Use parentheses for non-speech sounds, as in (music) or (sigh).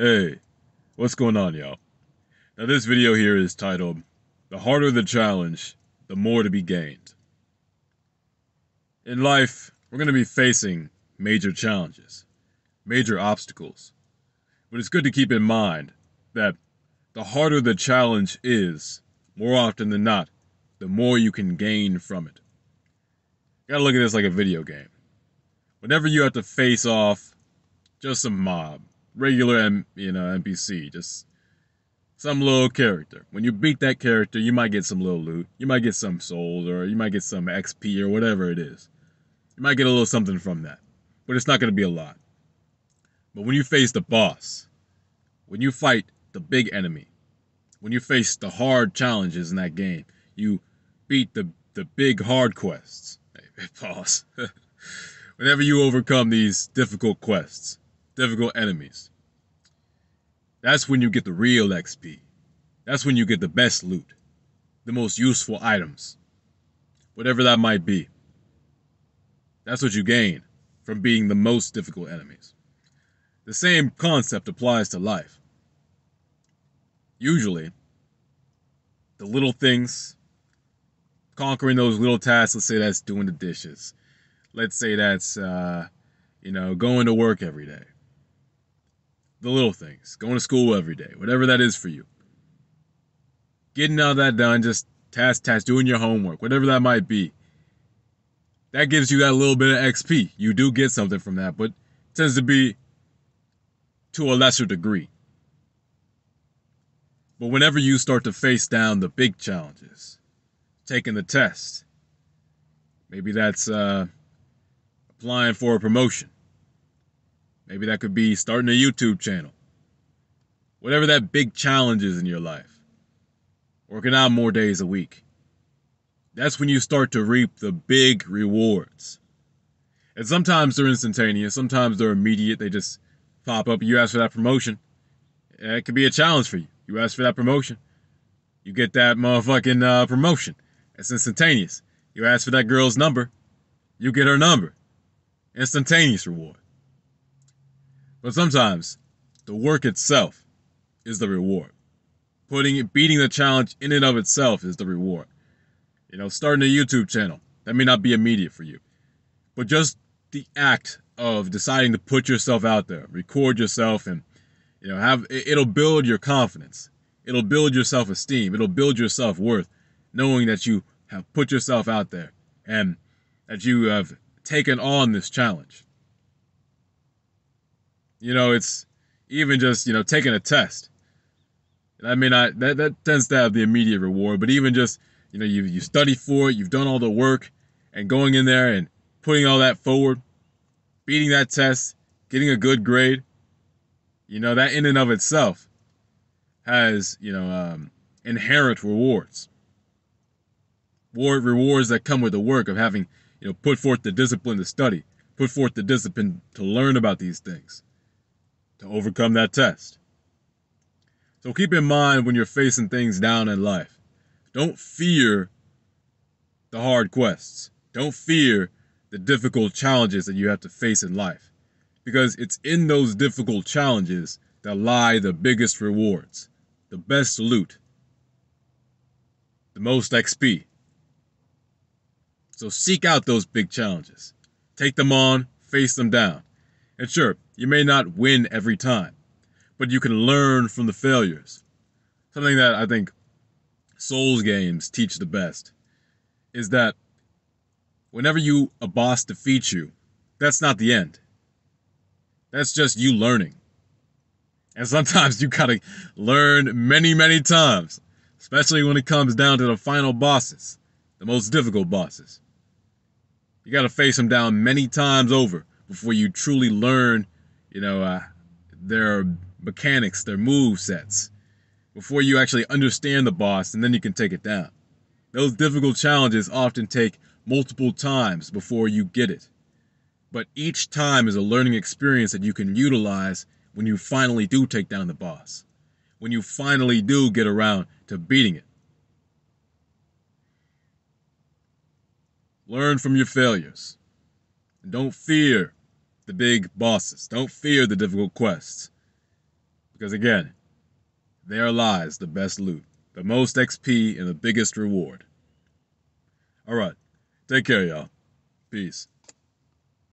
Hey, what's going on, y'all? Now, this video here is titled, The Harder the Challenge, the More to be Gained. In life, we're going to be facing major challenges, major obstacles. But it's good to keep in mind that the harder the challenge is, more often than not, the more you can gain from it. You gotta look at this like a video game. Whenever you have to face off just some mob, regular M, you know NPC, just some little character. When you beat that character, you might get some little loot, you might get some souls, or you might get some XP or whatever it is. You might get a little something from that, but it's not going to be a lot. But when you face the boss, when you fight the big enemy, when you face the hard challenges in that game, you beat the the big hard quests. (laughs) Hey. (laughs) Whenever you overcome these difficult quests, difficult enemies. That's when you get the real XP. That's when you get the best loot, the most useful items, whatever that might be. That's what you gain from being the most difficult enemies. The same concept applies to life. Usually, the little things, conquering those little tasks, let's say that's doing the dishes. Let's say that's, uh, you know, going to work every day the little things, going to school every day, whatever that is for you. Getting all that done, just task, task, doing your homework, whatever that might be. That gives you that little bit of XP. You do get something from that, but tends to be to a lesser degree. But whenever you start to face down the big challenges, taking the test, maybe that's uh, applying for a promotion, Maybe that could be starting a YouTube channel. Whatever that big challenge is in your life. Working out more days a week. That's when you start to reap the big rewards. And sometimes they're instantaneous, sometimes they're immediate. They just pop up. You ask for that promotion. It could be a challenge for you. You ask for that promotion. You get that motherfucking uh, promotion. It's instantaneous. You ask for that girl's number. You get her number. Instantaneous reward. But sometimes the work itself is the reward. Putting it, beating the challenge in and of itself is the reward. You know, starting a YouTube channel, that may not be immediate for you. But just the act of deciding to put yourself out there, record yourself and you know, have it'll build your confidence. It'll build your self-esteem. It'll build your self-worth knowing that you have put yourself out there and that you have taken on this challenge. You know, it's even just, you know, taking a test. I mean, I that, that tends to have the immediate reward, but even just, you know, you you study for it, you've done all the work, and going in there and putting all that forward, beating that test, getting a good grade, you know, that in and of itself has, you know, um, inherent rewards. Reward rewards that come with the work of having, you know, put forth the discipline to study, put forth the discipline to learn about these things to overcome that test. So keep in mind when you're facing things down in life. Don't fear the hard quests. Don't fear the difficult challenges that you have to face in life. Because it's in those difficult challenges that lie the biggest rewards, the best loot, the most XP. So seek out those big challenges. Take them on, face them down. And sure, you may not win every time, but you can learn from the failures. Something that I think Souls games teach the best is that whenever you a boss defeats you, that's not the end. That's just you learning. And sometimes (laughs) you gotta learn many, many times, especially when it comes down to the final bosses, the most difficult bosses. You gotta face them down many times over before you truly learn, you know, uh, their mechanics, their move sets, before you actually understand the boss, and then you can take it down. Those difficult challenges often take multiple times before you get it. But each time is a learning experience that you can utilize when you finally do take down the boss, when you finally do get around to beating it. Learn from your failures. Don't fear the big bosses. Don't fear the difficult quests. Because again, there lies the best loot, the most XP, and the biggest reward. Alright, take care, y'all. Peace.